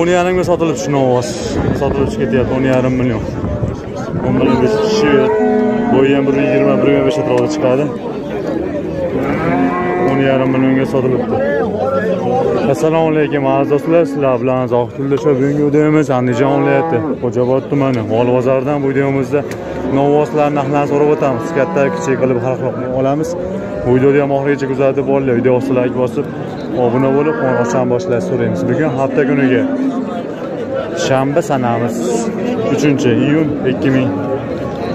o'n yarimga sotilib shu novoz sotilib ketyapti o'n yarim million. o'n million besh kishi bo'yi ham bir yigirma bir yigirma besh atrofida chiqadi. o'n yarim millionga sotilibdi. Assalomu alaykum aziz do'stlar. Sizlar bilan zohid yo'ldoshev bugungi videomiz andijon viloyati xo'jaobod tumani g'olbozordan bu videomizda novvozlar narxlarini so'rab o'tamiz. Katta kichik qilib har xil olamiz. Bu videoni ham oxirigacha kuzatib boringlar video ostiga like bosib obuna bo'lib qo'ng'iroqchani boshlashni so'raymiz. Bugun hafta kuniga shanba sanamiz. Uchinchi iyun ikki ming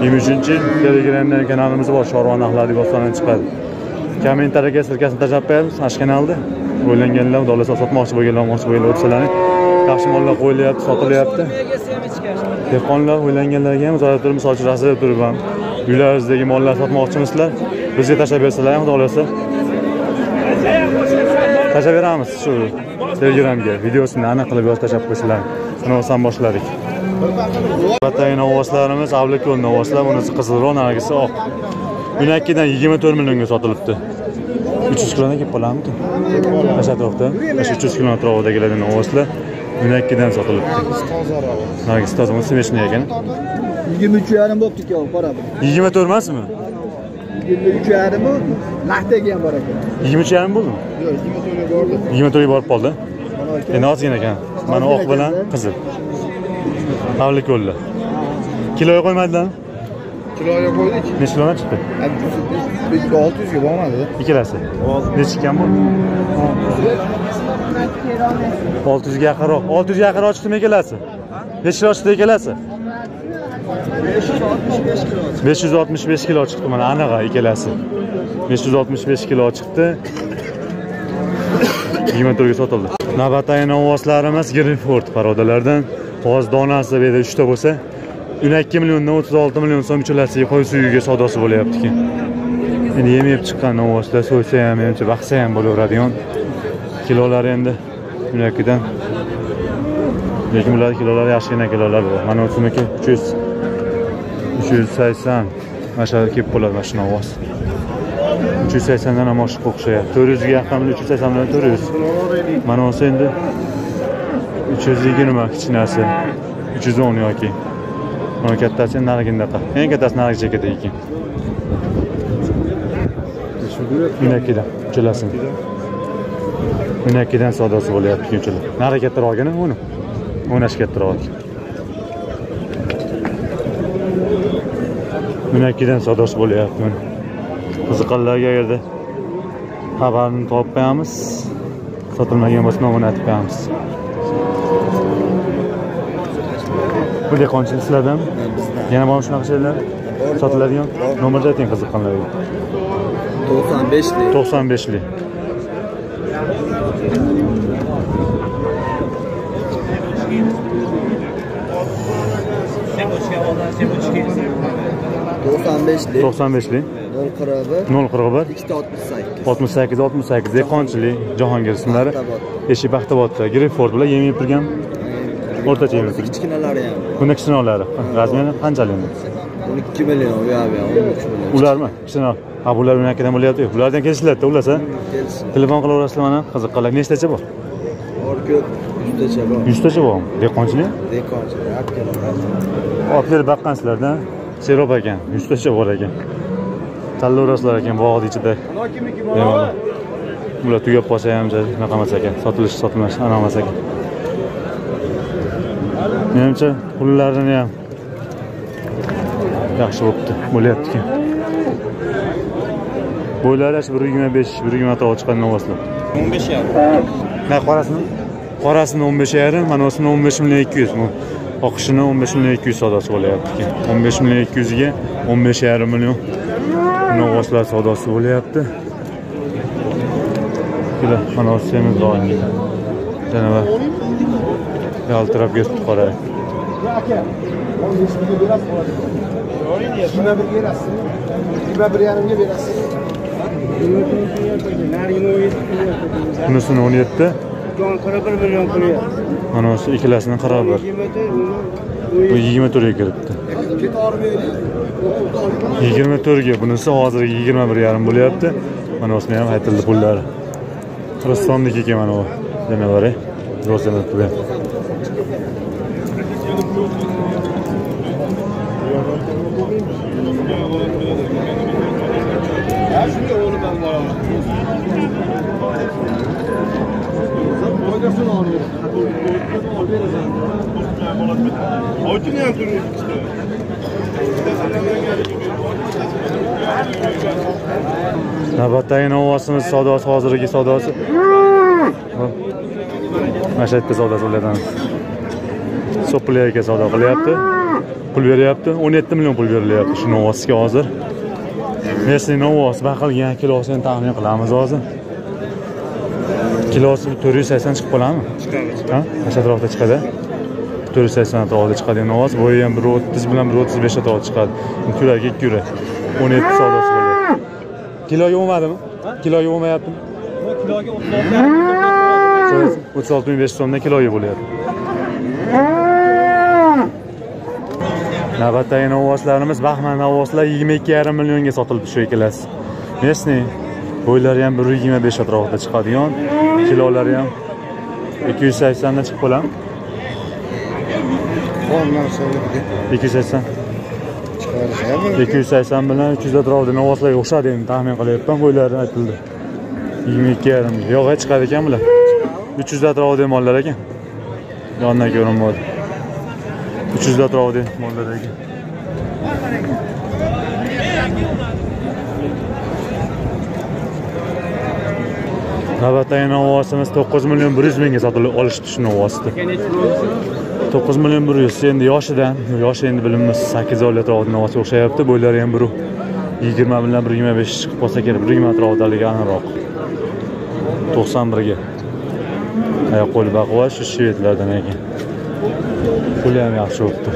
yigirma uchinchi yil telegramdan kanalimiz bor. Shorvon narxlari deb chiqadi. Kommentariyaga sirkasini tashlab qo'yamiz. Mana shu kanalda o'ylanganlar xudo sotmoqchi bo'lganlar olmoqchi bo'lganlar o'tsalaring yaxshi mollar qo'yilyapti sotilyapti. Dehqonlar o'ylanganlarga ham zarar turib misol uchun rossiyada turib ham uylaringizdagi mollarni sotmoqchimisizlar? Bizga tashlab bersalar ham xudo xohlasa tashlab beramiz shu telegramga. Videosini aniq qilib yozib tashlab qo'ysalar sanavsan boshladik. Navbatdagi novvoslarimiz avlikul novvoslar bunisi qizilroq narigisi oq. O'n ikkidan yigirma to'rt millionga sotilibdi. Uch yuz kiloni kelib qoladimikin o'sha atrofda o'sha uch yuz kilo atrofidagilar novvoslar o'n ikkidan sotilibdi. Narigisi toza смешный ekan yigirma uch yarim bo'libdi ikkovi yigirma to'rt emasmi yigirma uch yarimu lahtagi ham bor ekan. Yigirma uch yarim bo'ldimi yo'q yigirma to'rtga bordi. Yigirma to'rtga borib qoldi. Endi ozgina ekan. Mana oq bilan qizil. Havli ko'llar kiloga qo'ymadilarmi kiloga qo'ydik. Necha kilodan chiqdi? Olti yuzga bormadi. Ikkalasi. Necha ekan bu olti yuzga yaqinroq. Olti yuzga yaqinroq chiqdimi ikkalasi? Necha kilo chiqdi ikkalasi 565 kilo 565 kilo chiqdi mana anig'i ikkalasi. 565 kilo chiqdi. 20 turga sotildi. Navbatdagi novvoslarimiz Greenford parodalardan. Hozir donasi bu yerda 3 ta bo'lsa, 12 milliondan 36 million so'm uchalasiga qo'y suyiga savdosi bo'lyapti ekan. Endi yemib chiqqan novvoslar so'ysa ham, menimcha baxsa ham bo'laveradigan kilolari endi 12 dan lekin bular kilolari yaxshigina kilolar bo'ladi. Mana o'simiki 300 uch yuz sakson. Mana shu kelib qoladi mana shu ovoz. uch yuz saksondan ham oshiqqa o'xshayapti. to'rt yuzga yaqin uch yuz sakson bilan to'rt yuz. Mana bo'lsa endi uch yuz yigirma kichinasi uch yuz o'n yoki. Mana kattasi narigindaqa eng kattasi narigi chekkada ekan o'n ikkidan uchalasini o'n ikkidan savdosi bo'lyapti uchala. Nari kattarog'ini uni. O'nash kattaroq o'n ikkidan savdosi bo'lyapti. Mana qiziqqanlarga agarda xabarini topib qo'yamiz sotilmagan bo'lsa nomini aytib qo'yamiz. Bu dehqonchilik sizlardanmi yana bormi shunaqa şeylar sotiladigan nomerni ayting qiziqqanlarga to'qson beshlik to'qson beshlik to'qson beshlik to'qson beshlik nol qirq bir nol qirq bir ikkita oltmish sakkiz. oltmish sakkiz oltmish sakkiz dehqonchilik jahongir ismlari. Eshik paxtabodda griford bilan yem turgan. O'rtacha yem yeb turgan. Kichkinalari ham buni kichkinaklari razmeri qanchalik endi o'n ikki million u yoq bu yoq o'n uch million. Ularmi? Kichkina ha bular o'n ikkidan bo'lyapti. Bulardan kelishdilarda ularsa. Kelsin. Telefon qilaverasizlar mana qiziqqanlar nechtacha bor? Bor ko'p yuztacha bor. Yuztacha bormi dehqonchilik dehqonchilik olib kelib baqqansizlarda serob ekan yuztacha bor ekan. Tanlayverasizlar ekan bog'ni ichida. Bemalol bular tugab qolsa ham unaqa emas ekan. Sotilish sotilmash anaqa emas ekan. Menimcha pullarini ham yaxshi bo'libdi bo'lyapti ekan bo'ylari bir yigirma besh bir yigirma atrofi chiqqan novvoslar o'n besh yarim. Na qorasini qorasini o'n besh yarim mana bunisini o'n besh million ikki yuz oqishini o'n besh million ikki yuz savdosi bo'lyapti ekan o'n besh million ikki yuzga o'n besh yarim million novvoslar savdosi bo'lyapti. Semiz rangi janavar yaltirab ketdi qora yigirma birga berasiz. Yigirma bir yarimga berasiz. Bunisini o'n yetti. Qirq bir million qilyapti mana shu ikkalasini qirq bir bu yigirma to'rtga kiribdi. Yigirma to'rtga bunisi hozir yigirma bir yarim bo'lyapti. Mana busini ham aytildi pullari. Qirg'izistonniki ekan mana bu janavar ro'zini tugan navbatdagi novvosimiz savdosi hozirgi savdosi. Mana shu yerda savdosi bo'lyapti so'pillarga savdo qilyapti. Pul beryapti. O'n yetti million pul berilyapti shu novvosga hozir. Mesli novvos baqilgan kilosini taxmin qilamiz hozir. Kilosi to'rt yuz sakson chiqib qoladimi? Ha? Mana shu atrofda chiqadi to'rt yuz sakson atrofida chiqadigan novvos bo'yi ham bir o'ttiz bilan bir o'ttiz besh atrofida chiqadi. Kuragi ikki yurak o'n yetti savdosi bo'lyapti kiloga bo'lmadimi kiloga bo'lmayaptimi kiloga o'ttiz olti ming besh yuz so'mdan kiloga bo'lyapti. Navbatdagi novvoslarimiz baxmal novvoslar yigirma ikki yarim millionga sotilibdi shu ikkalasi местный bo'ylari ham bir yigirma besh atrofida chiqadigan kilolari ham ikki yuz saksondan chiqib qoladimi sakson ikki yuz sakson bilan uch yuz atrofida novvoslarga o'xshadi endi taxmin qilyapman bo'ylari aytildi yigirma ikki yarim yo'q chiqadi ekan bular uch yuz atrofida mollar ekan yonidan ko'rinmaydi uch yuz atrofida mollar ekan navbatdagi novvosimiz to'qqiz million bir yuz mingga sotilib olishdi shu novvosni to'qqiz million bir yuz. Endi yoshidan yoshi endi bilinmas sakkiz oylik atrofida o'xshayapti bo'ylari ham bir yigirma bilan bir yigirma besh chiqib qolsa kerak bir yigirma atrofidaligi aniqroq. To'qson birga oyoq qo'li baquvvat shu shvedlardan ekan. Puli ham yaxshi bo'libdi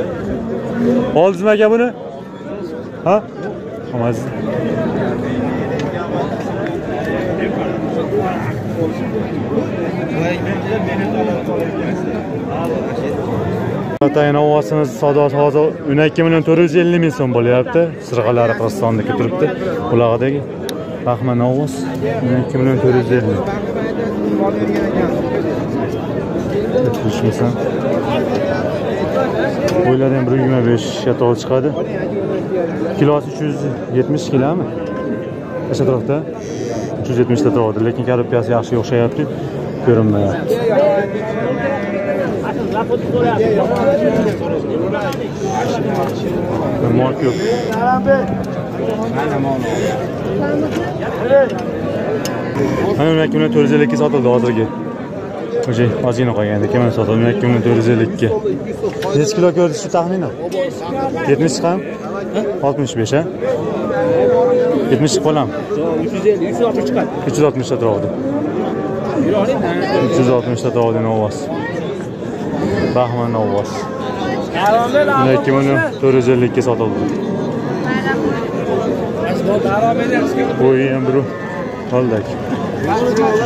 oldizmi aka buni? Ha? Olmaysizmi Atayin ovozimiz savdosi hozir 12 million 450 ming so'm bo'lyapti. Sirg'alari qirg'izistonniki turibdi. Qulog'idagi Rahman ovoz 12 million 450. Tushmasan. Bo'ylari ham 125 to'g'ri chiqadi. Kilosi 370 kilomi? O'sha atrofda 370 ta turadi, lekin korobkasi yaxshi o'xshayapti. Ko'rinmayapti. Mark yo'q. Mana 12 million 450 sotildi hozirgi. O'sha ozgina qolgan ekan, mana sotildi 12 million 450 ga. Necha kilo ko'rdi shu taxminan? 70 chiqam? 65 ha? 70 chiqib qolam. 350, 360 chiqadi. 360 atrofida. 360 atrofida novvos. Rahman novvos. 12 million 450 ga sotildi. Bo'yi ham bir holdak.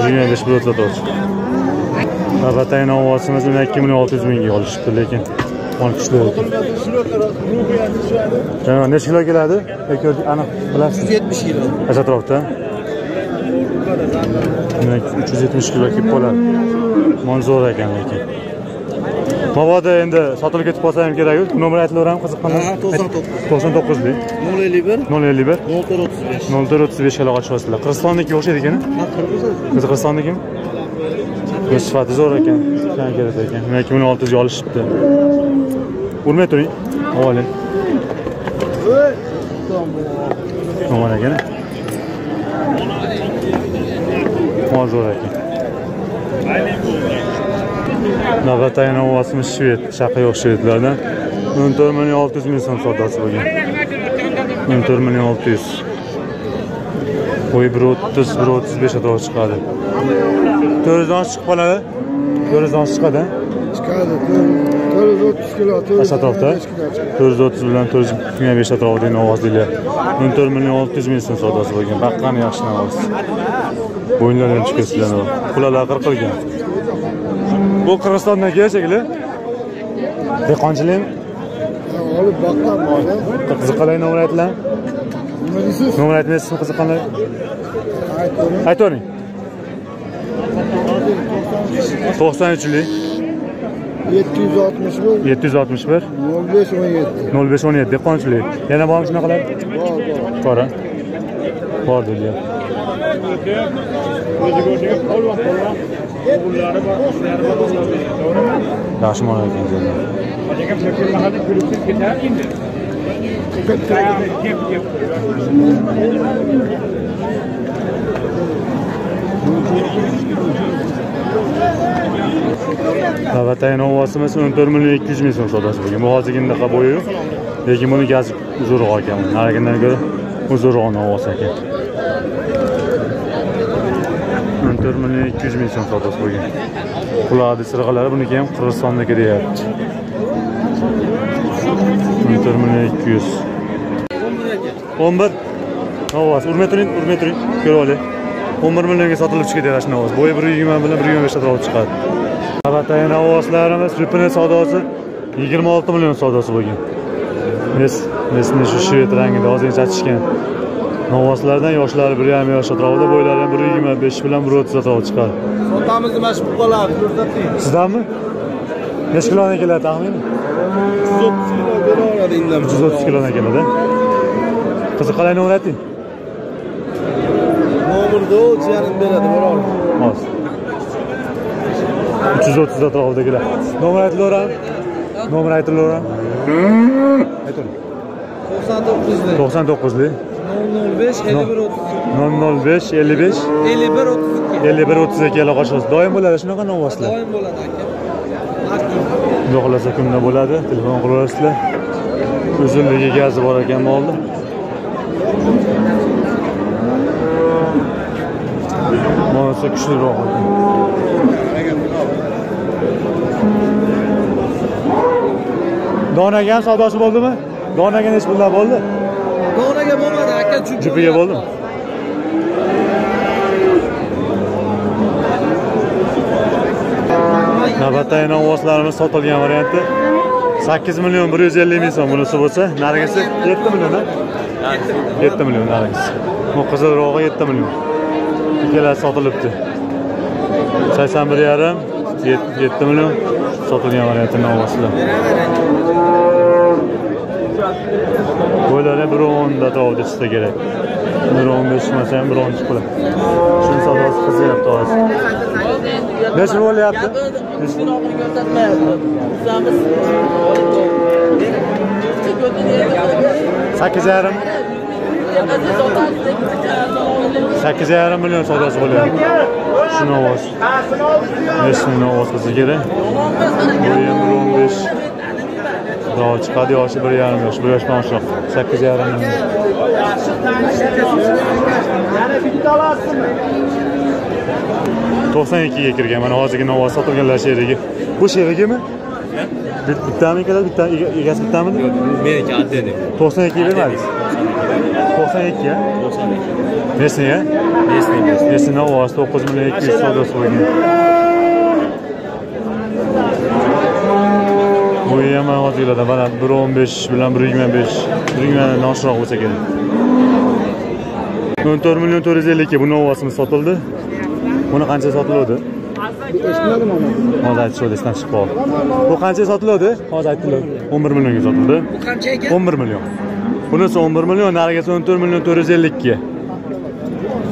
25 bir o'tla to'rt. Navbatdagi novvosimiz 12 million 600 mingga olishibdi, lekin ekan. Janob, necha kilo keladi? Yoki aniq bilasiz? 170 kilo Qaysi atrofda? Demak, 370 kilo kelib qoladi. Mol zo'r ekan lekin. Mabodo endi sotilib ketib qolsa ham kerak-ku. Nomer aytilaverami qiziqqanlar? Ha, 99. 99 lik. 051 051 0435 0435 aloqa qilyapsizlar. Qirg'izistonniki o'xshaydi ekan. Ha, qirg'iz Qirg'izistonnikimi? O'z sifati zo'r ekan. Kan kerak ekan. 12 million 600 ga olishibdi. Urmay turing. Oling. Nomor ekan. Mol zo'r ekan. Navbatdagi novvosimiz shved, shaqa yo'q shvedlardan 14 million 600 ming so'm savdosi bo'lgan. 14 million 600. Bo'yi 130 135 atrofi chiqadi. 400 dan chiqib qoladi. 400 dan chiqadi. chiqadi 430 kilo Qaysi atrofda? 430 bilan 425 atrofida ovoz deyiladi. 14 million 600 ming so'm savdosi bo'lgan. Baqqani yaxshi ovoz. Bo'yinlar ham chiqasizlar. Qulalar qirqilgan. Bu Qirg'izistondan kelishakli. Dehqonchilik. Olib boqqan bola qiziqqanlar nomer aytilar. nima deysiz Nomer aytmaysizmi qiziqqanlar? aytavering Aytavering. to'qson uchlik 93lik yetti yuz oltmish bir. 761 nol besh o'n yetti 0517 dehqonchilik. Yana bormi shunaqalar bor bor bor a bor deylyapti yaxshi mol ekan navbatdagi novvosimiz 14 million 200 ming so'm savdosi bo'lgan bu hozirgi bunaqa bo'yi yo'q lekin buni gazi uzunroq ekan narigidan ko'ra uzunroq novvos ekan 14 million 200 ming so'm savdosi bo'lgan quladi sirg'alari buniki ham qirg'izistonniki deyapti. 14 million 200 11 novvos urmay turing urmay turing ko'rib oling 11 millionga sotilib chiqadi mana shu novvos bo'yi 120 bilan 125 atrofida chiqadi. Navbatdagi novvoslarimiz rupini savdosi 26 million savdosi bo'lgan. Mes mesni shu shved rangida ozgincha achishgan novvoslardan yoshlari bir yarim yosh atrofida bo'ylari ham bir yigirma besh bilan bir o'ttiz atrofi chiqadi. Sotamizni nima ish qilib qolamiz sizdanmi necha kiloni keladi taxminan? Yuz o'ttiz kilo beraveradi indam uch yuz o'ttiz keladi. Qiziq qalay nomer ayting nomerda yarim beradi borolmi hozir uch yuz o'ttiz atrofida keladi. Nomer aytilaveradi nomer aytilaveradi ayting to'qson to'qqizli to'qson to'qqizli 005 51 30 005 55 51 32 51 32 ila qo'shasiz doim bo'ladi shunaqa novvoslar doim bo'ladi aka. Xudo xohlasa kunda bo'ladi. Telefon qilaverasizlar uzunligi gazi bor ekan molni manasi kuchliroq donaga ham savdosi bo'ldimi? Donaga nechi pullar bo'ldi? Jupiga jupiga bo'ldimi navbatdagi novvoslarimiz sotilgan varianti 8 million 150 ming so'm bunisi bo'lsa narigisi 7 million a 7 million narigisi. Bu qizilrog'i 7 million. Ikkalasi sotilibdi. 81 yarim 7 million sotilgan varianti novvoslar bo'ylari bir o'nda chiqsa kerak. Bir o'n besh chiqmasa ham bir o'n chiqib qoladi shuni savdosi qizyapti hozir necha bo'lyapti sakkiz yarim. Sakkiz yarim million savdosi bo'lyapti. Shuni ovoz. Nechni ovoz qilsa kerak. Bo'yi ham bir o'n besh Daha chiqadi yoshi bir yarim yosh bir yoshdan oshiq sakkiz yarim to'qson ikkiga kirgan mana hozirgi novoz sotilganlar sherigi bu sherigimi Bit- bittami keladi bitta ega- egasi bittami meniki anteni to'qson ikkiga bermadingiz to'qson ikki a mesni a местный mesni novoz to'qqiz million ikki yuz savdosi bo'lgan bu ham mana hozirgilardan mana bir o'n besh bilan bir yigirma besh. Bir yigirmadan oshiqroq bo'lsa kerak. O'n to'rt million to'rt yuz ellikka bu novvosimiz sotildi. Buni qancha sotiluvdi eshitmadimi ana hozir aytishuvdi esdan chiqib qoldi. Bu qanchaga sotiluvdi hozir aytdilar o'n bir millionga sotildi. Bu qancha ekan? O'n bir million. Bunisi o'n bir million narigisi o'n to'rt million to'rt yuz ellikka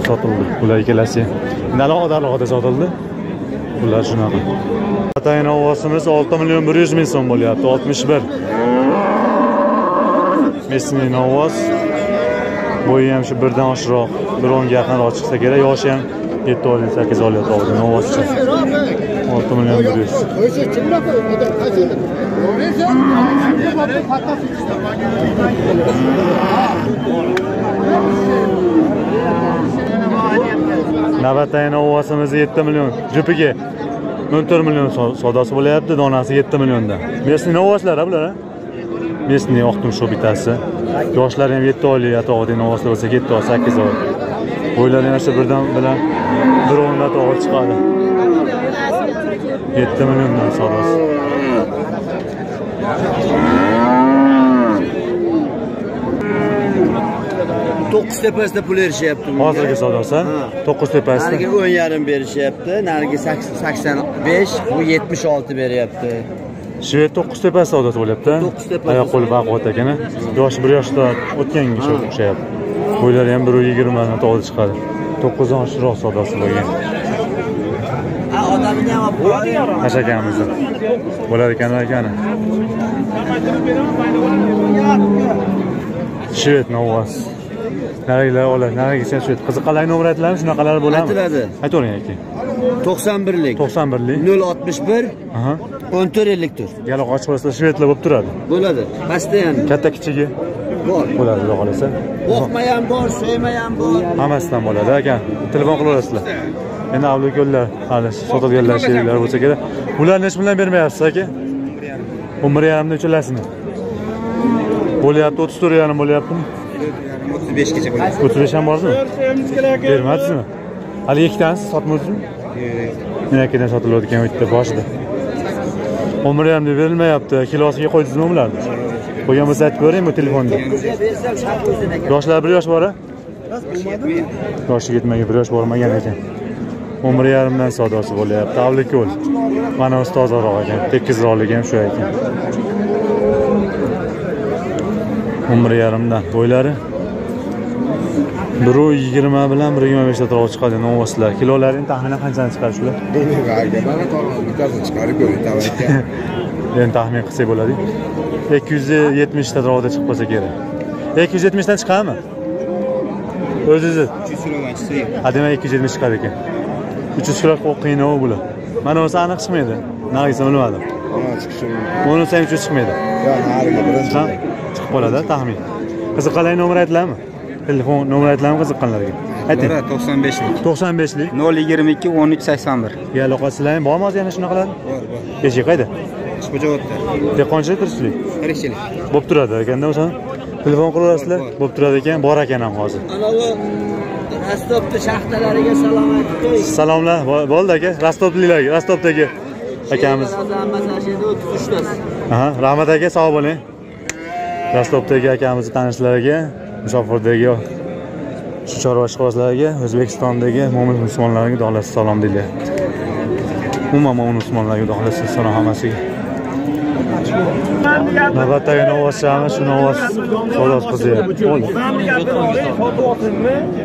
sotildi. Bular ikkalasi. Endi alohida alohida sotildi. Bular shunaqa atayin ovozimiz olti million bir yuz ming so'm bo'lyapti oltmish bir. Mesnin ovoz bo'yi ham shu birdan oshiqroq bir o'nga yaqinroq chiqsa kerak yoshi ham yetti oy sakkiz oylik atrofida novvozcha olti million bir yuz. Navbatdagi novvosimiz yetti million jupiga o'n to'rt million savdosi bo'lyapti donasi yetti milliondan. Mesni novoslar bular? A? mesni oq tumshuq bittasi? Yoshlari ham yetti oylik atrofida novoslar bo'lsa yetti oy sakkiz oy. Bo'ylari ham shu birdan bilan bir o'n atrofida chiqadi. Yetti milliondan savdosi. To'qqiz tepasida pul berishyapti hozirgi savdosi to'qqiz tepasida. Nariga o'n yarim berishyapti narigi sakson besh bu yetmish olti beryapti. Shved to'qqiz tepasi savdosi bo'lyapti. To'qqiz tepasi. oyoq qo'li baquvvat ekan yoshi bir yoshdan o'tganga Ha. o'xshayapti. Bo'ylari ham bir yigirmani to'g'ri chiqadi. To'qqizdan oshiqroq savdosi bo'lgan. Tashakamizni bo'lar ekan akani shved novvas narigilar oladi narigicha shved qiziqqanlar nomer aytiladimi shunaqalar bo'ladimi? Aytiladi. aytavering aka to'qson birlik. To'qson birlik. Nol oltmish bir. O'n to'rt ellik to'rt yaloq qo'ysalar shvedlar bo'lib turadi. Bo'ladi. Pastda ham. Katta kichigi? Bor. Bo'ladi xudo xohlasa bo'qma ham bor so'yma ham bor. Hammasidan bo'ladi aka. Telefon qilaverasizlar. Endi avliyo'llar hali sotilganlar sheriklar bo'lsa kerak. Bular nechi puldan bermayapsiz aka? O'n bir yarimda uchalasini bo'lyapti o'ttiz to'rt yarim bo'lyaptimi o'ttiz beshgacha bo'ladi o'ttiz besh ham borzimi bermadingizmi hali ikkitanisiz sotmadingizmi men akadan sotilayotgan bitta boshida. O'n bir yarim deb berilmayapti. Kilosiga qo'ydingizmi bularni qo'ygan bo'lsa aytib bering bu telefonda? Yoshlar bir yosh bor a? Yoshi yetmagan bir yosh bormagan ekan. O'n bir yarimdan savdosi bo'lyapti. Avliko'l mana o'zi tozaroq ekan tekizroqligi ham shu ekan. O'n bir yarimdan. Bo'ylari bir yigirma bilan bir yigirma beshta turib chiqadi novoslar kilolaring taxminan qanchani chiqadi shular bittasini chiqarib endi taxmin qilsak bo'ladi. Ikki yuz yetmishta turibda chiqib qolsa kerak. Ikki yuz yetmishdan chiqadimi o'zizni ha demak ikki yuz yetmish chiqadi ekan. Uch yuz kilo qiynov bular mana bunisi aniq chiqmaydi. Narigisi bilmadim. Chiqishi bunisi ham uch yuz chiqmaydi. Yo narigi birinchi chiqib qoladi taxmin. Qiziqqanlarga nomer aytiladimi telefon nomer aytiladimi qiziqqanlarga. Ayting. To'qson beshlik to'qson beshlik nol yigirma ikki o'n uch sakson bir. Ya aloqasizlar bormi hozir yana shunaqalar? Bor bor. Eshik qayda? Xo'javodda dehqonchilik tirikchilik tirikchilik bo'lib turadi ekanda o'sha telefon qilaverasizlar bo'lib turadi ekan bor ekan ham hozir. Anavi rostopni shaxtalariga salom aytib qo'y salomlar Bo- bo'ldi aka rostopliklarga rostopdagi akamiz. Rahmat aka sog' bo'ling. Rostopdagi akamizni tanishlarga musofirdagi shu chorva ishqibozlarga o'zbekistondagi mo'min musulmonlarga xudoxolasa salom deylyapti umuman mo'min musulmonlarga xudoxolasa salom hammasiga. Navbatdagi novvosamiz shu novvos savdosi qizyapti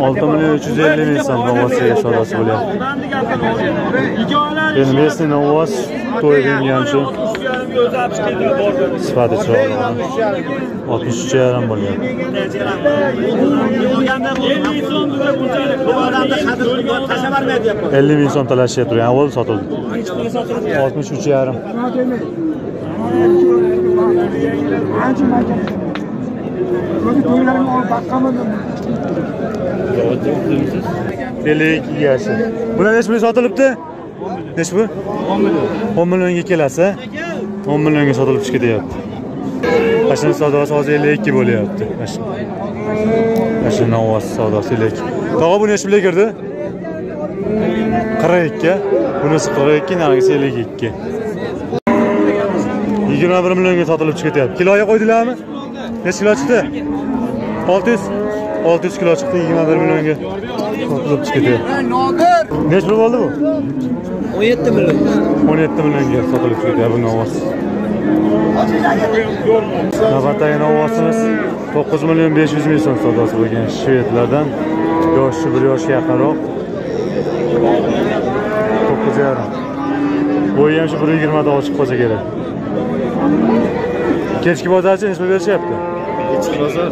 olti million uch yuz ellik ming so'm novvosiga savdosi bo'lyapti endi местный novvos to'y qilingan shu sifati chiroyli oltmish uch yarim bo'lyapti ellik ming so'm talashishyapti turgan avval sotildi. Oltmish uch yarim. Ellik ikki yashi bular nechi million sotilibdi? Nechi bu o'n million o'n millionga kelasi. O'n millionga sotilib chiqib ketyapti. Mashina savdosi hozir ellik ikki bo'lyapti. Mashina. Ovoz savdosi ellik tog'a bu nechi pulga kirdi? Qirq ikki. Bunisi qirq ikki narigisi ellik ikki. Yigirma bir millionga sotilib chiqib ketyapti kiloga qo'ydinglarmi nechi kilo chiqdi? olti yuz. olti yuz kilo chiqdi yigirma bir millionga sotilib chiqib ketyapti nechi pul bo'ldi bu? o'n yetti million. o'n yetti millionga sotilib chiqib ketyapti bu novvos navbatdagi novvosimiz to'qqiz million besh yuz ming so'm savdosi bo'lgan shvedlardan yoshi bir yoshga yaqinroq. To'qqiz yarim. Bo'yi ham shu bir yigirmada chiqib qolsa kerak kechki bozorchi nechi pul berishyapti? Ichki bozor.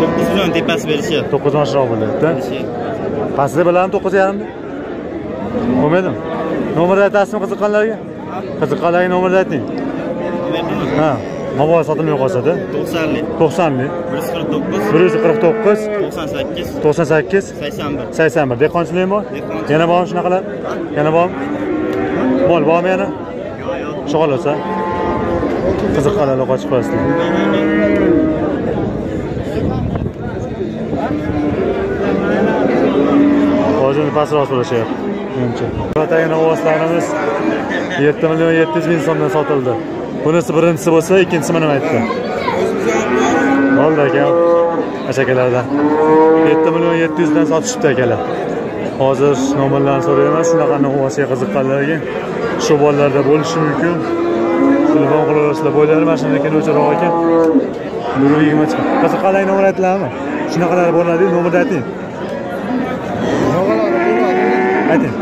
9 million tepasi berishyapti. to'qqizdan oshiqroq bo'lyapti pastida biladimi to'qqiz yarimda bo'lmaydimi? Nomerni aytasizmi qiziqqanlarga? Qiziqqanlarga nomerni ayting ha mobil sotilmay qolsada. 90lik, to'qsonlik 149, bir yuz qirq to'qqiz. 98, to'qson sakkiz. 81. sakson bir dehqonchilik bor? Yana bormi shunaqalar yana bormi? Mol bormi yana? Shug'ullasa qiziqqanlar aloqa qo'yasizlar hozir pastroq so'rashyapti menimcha. Vatagi novvoslarimiz yetti million yetti yuz ming so'mdan sotildi. Bunisi birinchisi bo'lsa ikkinchisi nima aytdi. Bo'ldi aka akalardan yetti million yetti yuzdan sotishibdi akalar. Hozir nomerlarni so'raymiz shunaqa novvosiga qiziqqanlarga shu bolalarda bo'lishi mumkin. Telefon qilaverasizlar bo'ylari mana shunday o'chiroq ekan. Bir yigirma qiziqqanlarga nomer aytiladimi shunaqalar bo'ladi nomerni ayting. Ayting.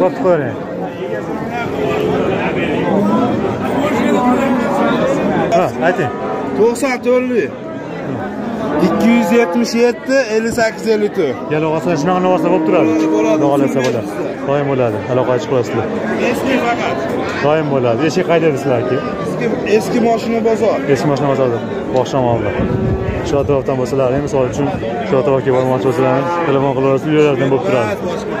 Qotib qo'ying. Ha, ayting. to'qson to'rtlik yuz yetmish yetti ellik sakkiz ellik to'rt Yalog'aslar shunaqa narsa bo'lib turadi. Xudo xohlasa bo'ladi. Doim bo'ladi. Aloqaga chiqib qo'yasizlar. eski faqat Doim bo'ladi. Eshik qayda sizlarki? eski eski moshina bozor Eski mashina bozorda. Boqshamonda. Shu atrofdan bo'lsalar, misol uchun shu atrofga bormoqchi bo'lsalar, telefon qilaverasiz, yo'llardan bo'lib turadi.